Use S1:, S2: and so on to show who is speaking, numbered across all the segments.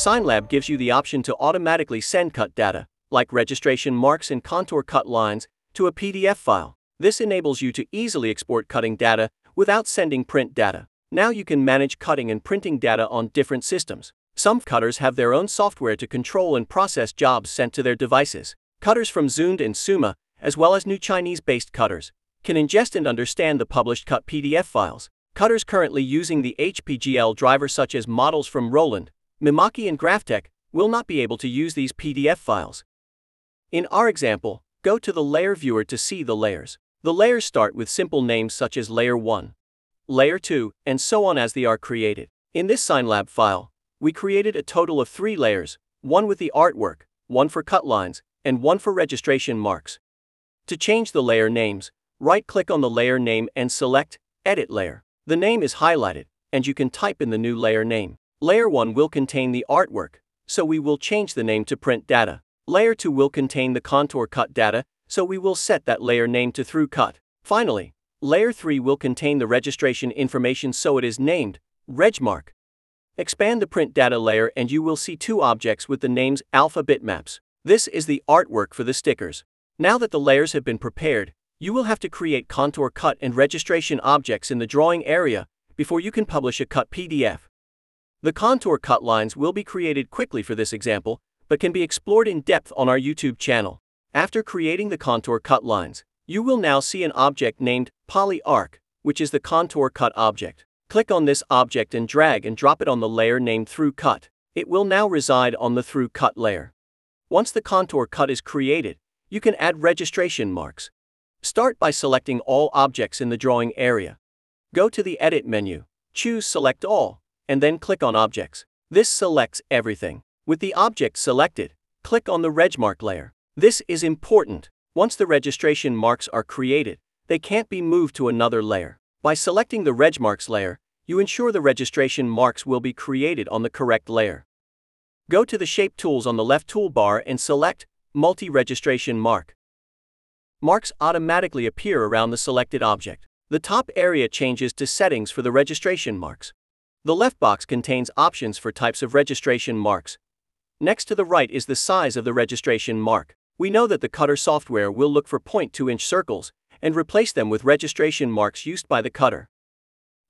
S1: SignLab gives you the option to automatically send cut data, like registration marks and contour cut lines, to a PDF file. This enables you to easily export cutting data without sending print data. Now you can manage cutting and printing data on different systems. Some cutters have their own software to control and process jobs sent to their devices. Cutters from Zund and Summa, as well as new Chinese-based cutters, can ingest and understand the published cut PDF files. Cutters currently using the HPGL driver such as models from Roland, Mimaki and Graphtec will not be able to use these PDF files. In our example, go to the layer viewer to see the layers. The layers start with simple names such as layer 1, layer 2, and so on as they are created. In this SignLab file, we created a total of three layers, one with the artwork, one for cut lines, and one for registration marks. To change the layer names, right-click on the layer name and select Edit Layer. The name is highlighted, and you can type in the new layer name. Layer 1 will contain the artwork, so we will change the name to print data. Layer 2 will contain the contour cut data, so we will set that layer name to through cut. Finally, Layer 3 will contain the registration information so it is named RegMark. Expand the print data layer and you will see two objects with the names alpha bitmaps. This is the artwork for the stickers. Now that the layers have been prepared, you will have to create contour cut and registration objects in the drawing area before you can publish a cut PDF. The contour cut lines will be created quickly for this example, but can be explored in depth on our YouTube channel. After creating the contour cut lines, you will now see an object named PolyArc, which is the contour cut object. Click on this object and drag and drop it on the layer named Through Cut. It will now reside on the Through Cut layer. Once the contour cut is created, you can add registration marks. Start by selecting all objects in the drawing area. Go to the Edit menu, choose Select All, and then click on Objects. This selects everything. With the object selected, click on the RegMark layer. This is important. Once the registration marks are created, they can't be moved to another layer. By selecting the RegMarks layer, you ensure the registration marks will be created on the correct layer. Go to the Shape tools on the left toolbar and select Multi-Registration Mark. Marks automatically appear around the selected object. The top area changes to settings for the registration marks. The left box contains options for types of registration marks. Next to the right is the size of the registration mark. We know that the cutter software will look for 0.2 inch circles and replace them with registration marks used by the cutter.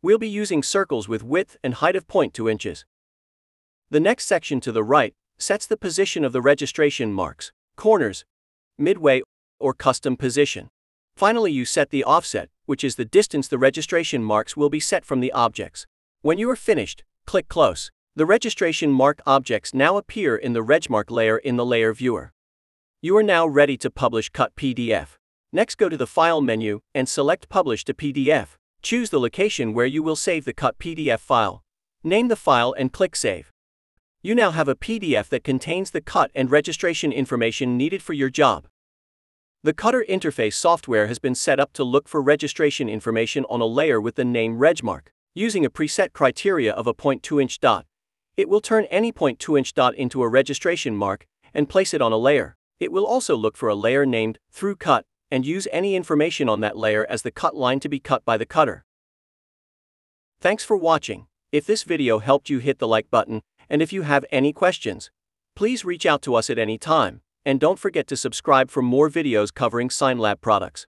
S1: We'll be using circles with width and height of 0.2 inches. The next section to the right sets the position of the registration marks, corners, midway, or custom position. Finally, you set the offset, which is the distance the registration marks will be set from the objects. When you are finished, click Close. The registration mark objects now appear in the RegMark layer in the Layer Viewer. You are now ready to publish Cut PDF. Next go to the File menu and select Publish to PDF. Choose the location where you will save the Cut PDF file. Name the file and click Save. You now have a PDF that contains the cut and registration information needed for your job. The Cutter interface software has been set up to look for registration information on a layer with the name RegMark. Using a preset criteria of a 0.2 inch dot, it will turn any 0.2 inch dot into a registration mark and place it on a layer. It will also look for a layer named through cut and use any information on that layer as the cut line to be cut by the cutter. Thanks for watching. If this video helped you hit the like button, and if you have any questions, please reach out to us at any time, and don't forget to subscribe for more videos covering SignLab products.